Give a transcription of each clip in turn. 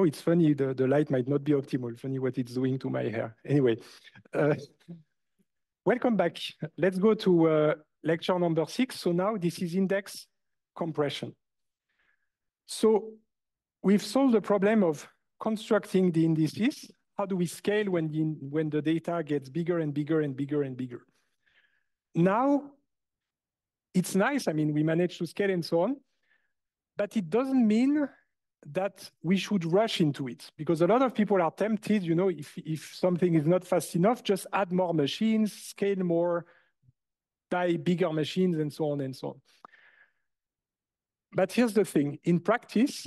Oh, it's funny, the, the light might not be optimal. Funny what it's doing to my hair. Anyway, uh, welcome back. Let's go to uh, lecture number six. So now this is index compression. So we've solved the problem of constructing the indices. How do we scale when the, when the data gets bigger and bigger and bigger and bigger? Now, it's nice. I mean, we managed to scale and so on, but it doesn't mean that we should rush into it because a lot of people are tempted, you know, if, if something is not fast enough, just add more machines, scale more, buy bigger machines, and so on and so on. But here's the thing in practice,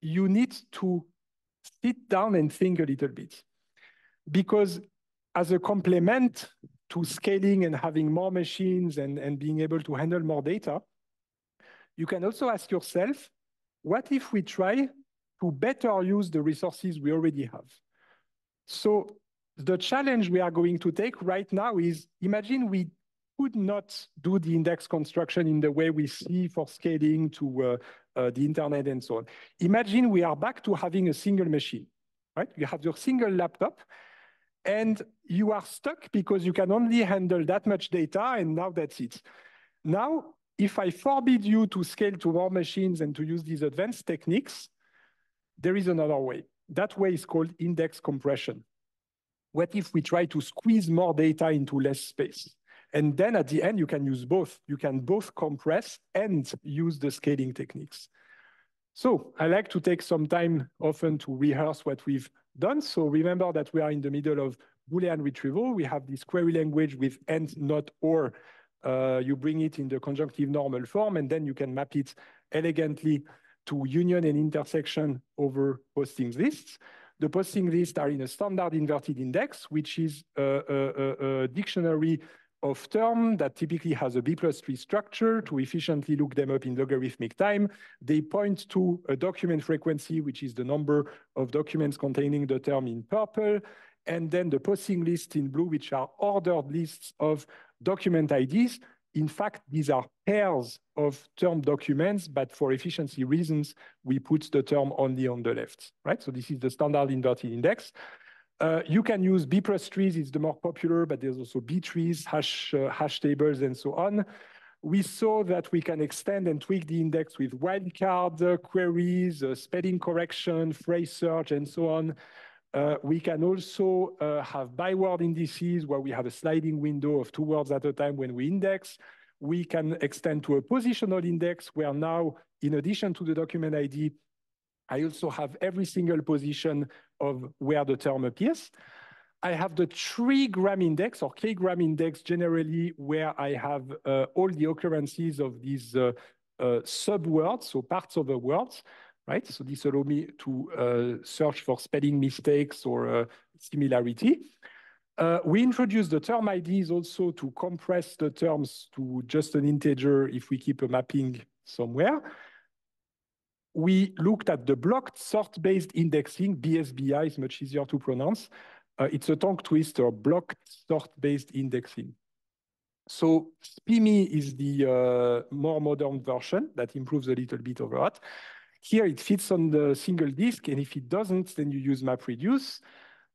you need to sit down and think a little bit because as a complement to scaling and having more machines and, and being able to handle more data, you can also ask yourself what if we try to better use the resources we already have? So the challenge we are going to take right now is imagine we could not do the index construction in the way we see for scaling to uh, uh, the internet and so on. Imagine we are back to having a single machine, right? You have your single laptop and you are stuck because you can only handle that much data and now that's it. Now if I forbid you to scale to more machines and to use these advanced techniques, there is another way. That way is called index compression. What if we try to squeeze more data into less space? And then at the end, you can use both. You can both compress and use the scaling techniques. So I like to take some time often to rehearse what we've done. So remember that we are in the middle of Boolean retrieval. We have this query language with and, not, or uh, you bring it in the conjunctive normal form, and then you can map it elegantly to union and intersection over posting lists. The posting lists are in a standard inverted index, which is a, a, a dictionary of term that typically has a B plus tree structure to efficiently look them up in logarithmic time. They point to a document frequency, which is the number of documents containing the term in purple, and then the posting list in blue, which are ordered lists of document IDs. In fact, these are pairs of term documents, but for efficiency reasons, we put the term only on the left, right? So this is the standard inverted index. Uh, you can use B plus trees, it's the more popular, but there's also B trees, hash, uh, hash tables, and so on. We saw that we can extend and tweak the index with wildcard uh, queries, uh, spelling correction, phrase search, and so on. Uh, we can also uh, have biword indices where we have a sliding window of two words at a time when we index. We can extend to a positional index where now, in addition to the document ID, I also have every single position of where the term appears. I have the trigram index or K-gram index generally where I have uh, all the occurrences of these uh, uh, subwords, so parts of the words right? So this allows me to uh, search for spelling mistakes or uh, similarity. Uh, we introduced the term IDs also to compress the terms to just an integer if we keep a mapping somewhere. We looked at the blocked sort-based indexing. BSBI is much easier to pronounce. Uh, it's a tongue twister, blocked sort-based indexing. So SPIMI is the uh, more modern version that improves a little bit over that. Here it fits on the single disk, and if it doesn't, then you use MapReduce.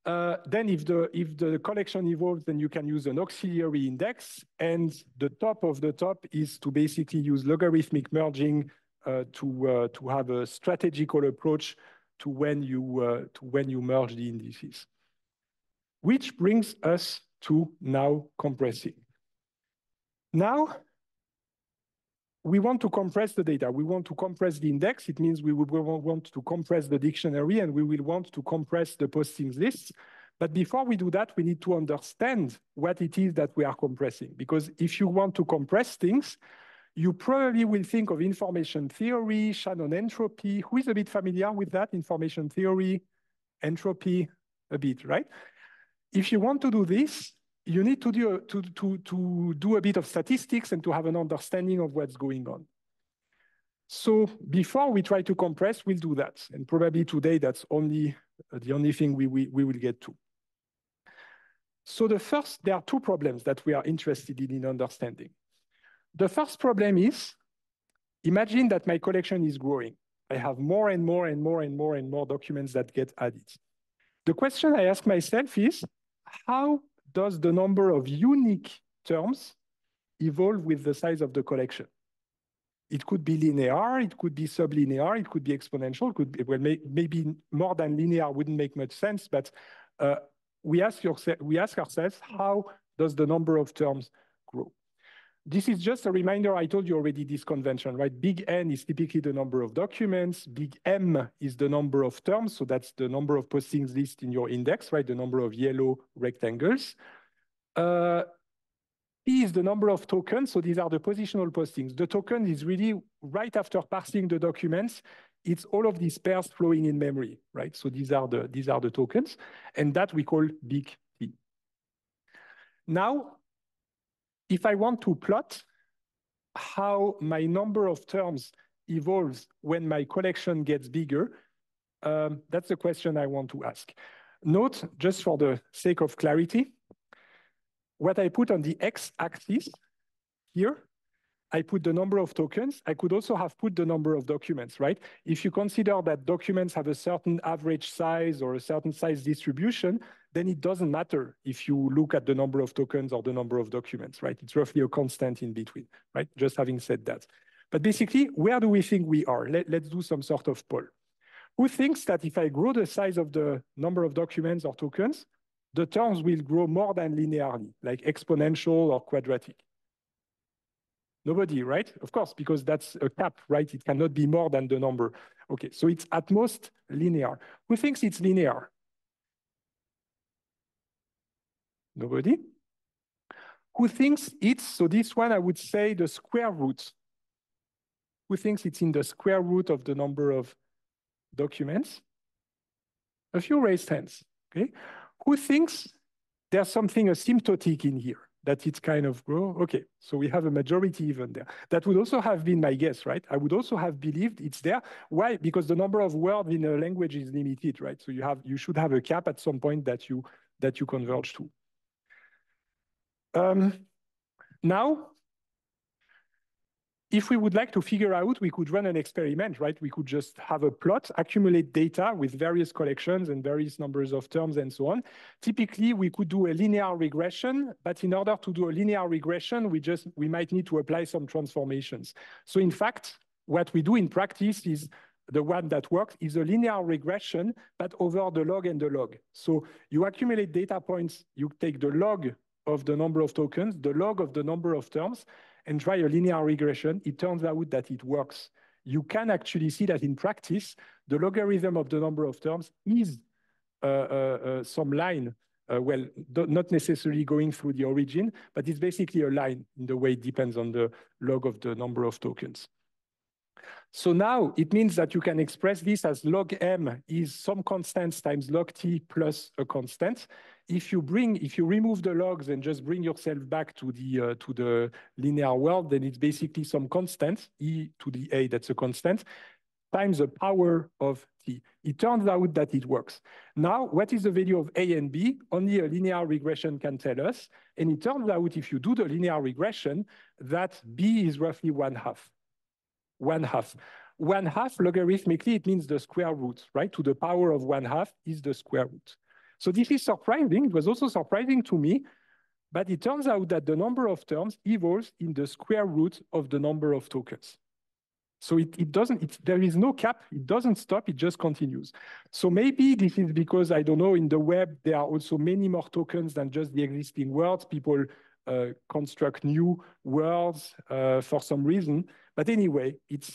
Uh, then if the, if the collection evolves, then you can use an auxiliary index. And the top of the top is to basically use logarithmic merging uh, to, uh, to have a strategical approach to when, you, uh, to when you merge the indices. Which brings us to now compressing. Now, we want to compress the data. We want to compress the index. It means we will want to compress the dictionary and we will want to compress the postings lists. But before we do that, we need to understand what it is that we are compressing. Because if you want to compress things, you probably will think of information theory, Shannon entropy. Who is a bit familiar with that? Information theory, entropy, a bit, right? If you want to do this, you need to do, to, to, to do a bit of statistics and to have an understanding of what's going on. So before we try to compress, we'll do that. And probably today, that's only uh, the only thing we, we, we will get to. So the first, there are two problems that we are interested in, in understanding. The first problem is, imagine that my collection is growing. I have more and more and more and more and more documents that get added. The question I ask myself is, how does the number of unique terms evolve with the size of the collection? It could be linear, it could be sublinear, it could be exponential, could be, well, may, maybe more than linear wouldn't make much sense, but uh, we, ask we ask ourselves, how does the number of terms grow? This is just a reminder, I told you already this convention, right? Big N is typically the number of documents, big M is the number of terms, so that's the number of postings list in your index, right? The number of yellow rectangles. Uh, P is the number of tokens, so these are the positional postings. The token is really right after parsing the documents, it's all of these pairs flowing in memory, right? So these are the, these are the tokens, and that we call big T. Now, if I want to plot how my number of terms evolves when my collection gets bigger, um, that's the question I want to ask. Note, just for the sake of clarity, what I put on the x-axis here, I put the number of tokens. I could also have put the number of documents, right? If you consider that documents have a certain average size or a certain size distribution, then it doesn't matter if you look at the number of tokens or the number of documents, right? It's roughly a constant in between, right? Just having said that. But basically, where do we think we are? Let, let's do some sort of poll. Who thinks that if I grow the size of the number of documents or tokens, the terms will grow more than linearly, like exponential or quadratic. Nobody, right? Of course, because that's a cap, right? It cannot be more than the number. Okay, so it's at most linear. Who thinks it's linear? Nobody? Who thinks it's, so this one I would say the square root. Who thinks it's in the square root of the number of documents? A few raised hands, okay? Who thinks there's something asymptotic in here, that it's kind of grow? Okay, so we have a majority even there. That would also have been my guess, right? I would also have believed it's there. Why? Because the number of words in a language is limited, right? So you have you should have a cap at some point that you that you converge to. Um, now, if we would like to figure out, we could run an experiment, right? We could just have a plot, accumulate data with various collections and various numbers of terms and so on. Typically, we could do a linear regression, but in order to do a linear regression, we just we might need to apply some transformations. So in fact, what we do in practice is the one that works is a linear regression, but over the log and the log. So you accumulate data points, you take the log of the number of tokens, the log of the number of terms, and try a linear regression, it turns out that it works. You can actually see that in practice, the logarithm of the number of terms is uh, uh, uh, some line, uh, well, not necessarily going through the origin, but it's basically a line in the way it depends on the log of the number of tokens. So now it means that you can express this as log m is some constants times log t plus a constant. If you bring, if you remove the logs and just bring yourself back to the uh, to the linear world, then it's basically some constant e to the a that's a constant times the power of t. It turns out that it works. Now, what is the value of a and b? Only a linear regression can tell us. And it turns out if you do the linear regression, that b is roughly one half one half. One half logarithmically, it means the square root, right? To the power of one half is the square root. So this is surprising. It was also surprising to me, but it turns out that the number of terms evolves in the square root of the number of tokens. So it, it doesn't, it, there is no cap, it doesn't stop, it just continues. So maybe this is because, I don't know, in the web, there are also many more tokens than just the existing words. People construct new words uh, for some reason. But anyway, it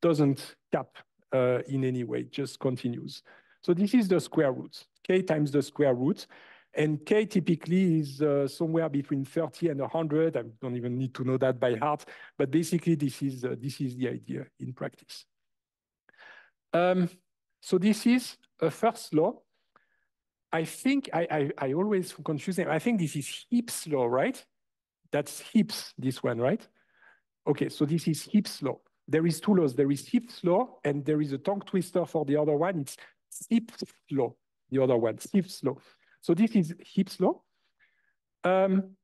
doesn't cap uh, in any way, it just continues. So this is the square root, k times the square root. And k typically is uh, somewhere between 30 and 100. I don't even need to know that by heart, but basically this is, uh, this is the idea in practice. Um, so this is a first law. I think I, I, I always confuse them. I think this is Heaps' law, right? That's Heaps', this one, right? Okay, so this is Heaps' law. There is two laws. There is Heaps' law, and there is a tongue twister for the other one. It's Heaps' law, the other one, Heaps' law. So this is Heaps' law. Um,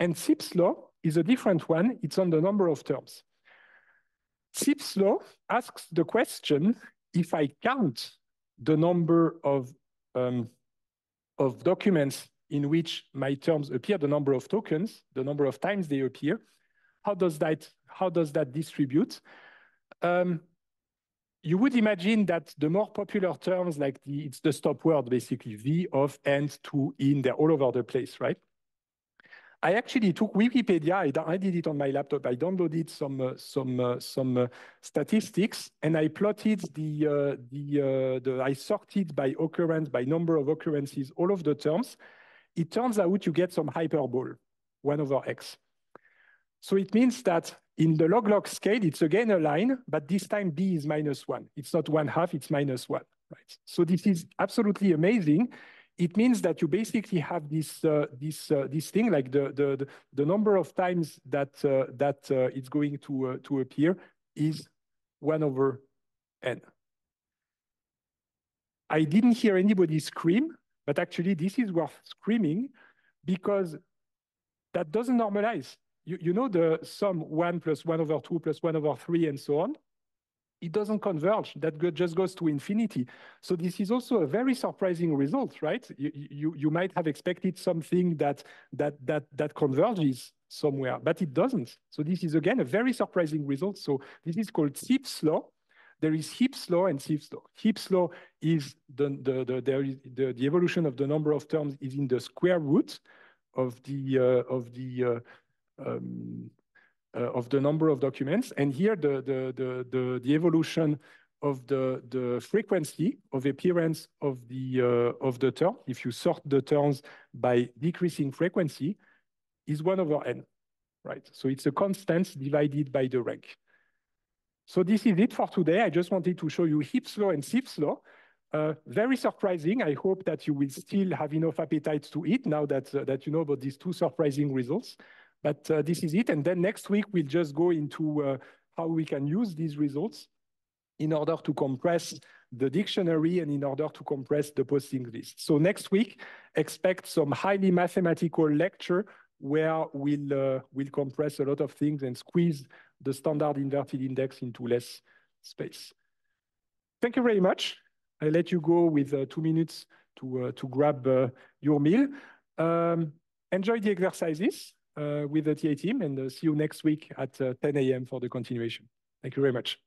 and Zipf's law is a different one. It's on the number of terms. Zipf's law asks the question, if I count the number of, um, of documents in which my terms appear, the number of tokens, the number of times they appear, how does that, how does that distribute? Um, you would imagine that the more popular terms like the, it's the stop word, basically, v, of, and, to, in, they're all over the place, right? I actually took Wikipedia. I, I did it on my laptop. I downloaded some uh, some uh, some uh, statistics, and I plotted the uh, the uh, the. I sorted by occurrence, by number of occurrences, all of the terms. It turns out you get some hyperbole, one over x. So it means that in the log-log scale, it's again a line, but this time b is minus one. It's not one half, it's minus one, right? So this is absolutely amazing. It means that you basically have this uh, this uh, this thing like the, the the number of times that uh, that uh, it's going to uh, to appear is one over n. I didn't hear anybody scream, but actually this is worth screaming because that doesn't normalize you, you know the sum 1 plus 1 over 2 plus 1 over 3 and so on? It doesn't converge. That just goes to infinity. So this is also a very surprising result, right? You, you, you might have expected something that, that, that, that converges somewhere, but it doesn't. So this is, again, a very surprising result. So this is called Zipf's law. There is Heaps' law and Zipf's law. Heaps' law is the, the, the, the, the evolution of the number of terms is in the square root of the, uh, of the uh, um, uh, of the number of documents. And here the, the, the, the, the evolution of the, the frequency of appearance of the, uh, of the term, if you sort the terms by decreasing frequency, is one over n, right? So it's a constant divided by the rank. So this is it for today. I just wanted to show you Heaps' and law. Uh, very surprising. I hope that you will still have enough appetite to eat now that, uh, that you know about these two surprising results. But uh, this is it. And then next week, we'll just go into uh, how we can use these results in order to compress the dictionary and in order to compress the posting list. So next week, expect some highly mathematical lecture where we'll, uh, we'll compress a lot of things and squeeze the standard inverted index into less space. Thank you very much. I let you go with uh, two minutes to, uh, to grab uh, your meal. Um, enjoy the exercises uh, with the TA team and uh, see you next week at uh, 10 a.m. for the continuation. Thank you very much.